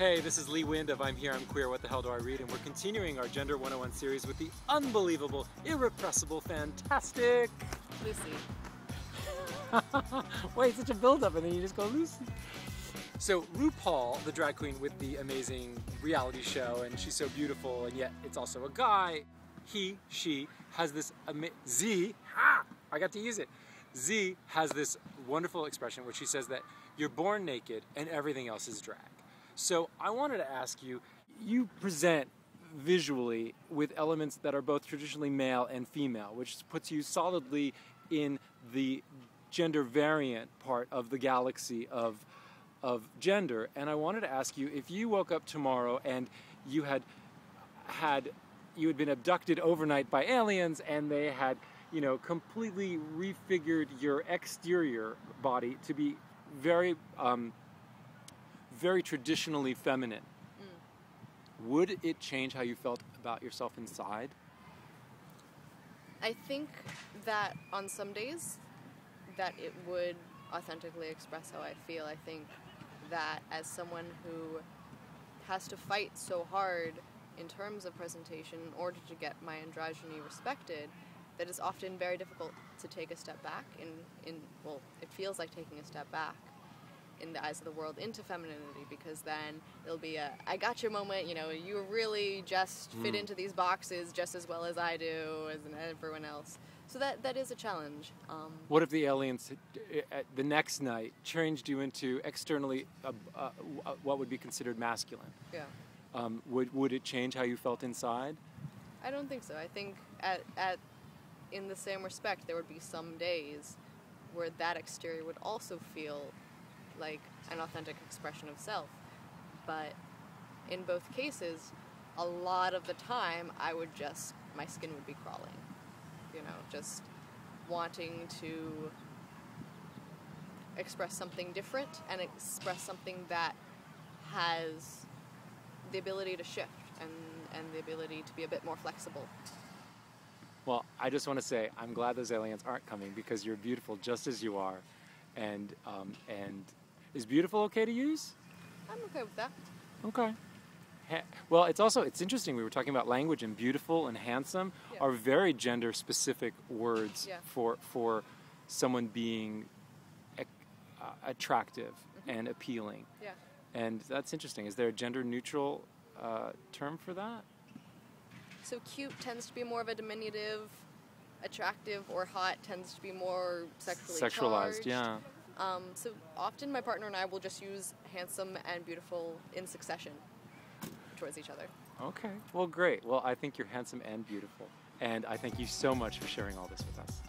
Hey, this is Lee Wind of I'm Here, I'm Queer, What the Hell Do I Read? And we're continuing our Gender 101 series with the unbelievable, irrepressible, fantastic Lucy. Wait, such a build-up and then you just go Lucy. So RuPaul, the drag queen with the amazing reality show, and she's so beautiful, and yet it's also a guy. He, she has this ze. Ha! I got to use it. Ze has this wonderful expression where she says that you're born naked and everything else is drag. So I wanted to ask you. You present visually with elements that are both traditionally male and female, which puts you solidly in the gender variant part of the galaxy of of gender. And I wanted to ask you if you woke up tomorrow and you had had you had been abducted overnight by aliens and they had you know completely refigured your exterior body to be very um, very traditionally feminine. Mm. Would it change how you felt about yourself inside? I think that on some days that it would authentically express how I feel. I think that as someone who has to fight so hard in terms of presentation in order to get my androgyny respected, that it's often very difficult to take a step back in, in well, it feels like taking a step back in the eyes of the world into femininity because then it'll be a I got your moment, you know, you really just fit into these boxes just as well as I do as everyone else. So that that is a challenge. Um, what if the aliens uh, the next night changed you into externally uh, uh, what would be considered masculine yeah. um, would, would it change how you felt inside I don't think so. I think at, at in the same respect, there would be some days where that exterior would also feel like an authentic expression of self. But in both cases, a lot of the time, I would just my skin would be crawling. You know, just wanting to express something different and express something that has the ability to shift and, and the ability to be a bit more flexible. Well, I just want to say I'm glad those aliens aren't coming because you're beautiful just as you are, and um, and is beautiful okay to use? I'm okay with that. Okay. Ha- Well, it's also it's interesting. We were talking about language and beautiful and handsome Yeah. are very gender specific words Yeah. for for someone being ac- uh, attractive Mm-hmm. and appealing. Yeah. And that's interesting. Is there a gender neutral uh, term for that? So cute tends to be more of a diminutive, attractive or hot tends to be more sexually Sexualized, charged. yeah. Um, so often my partner and I will just use handsome and beautiful in succession towards each other. Okay. Well, great. Well, I think you're handsome and beautiful. And I thank you so much for sharing all this with us.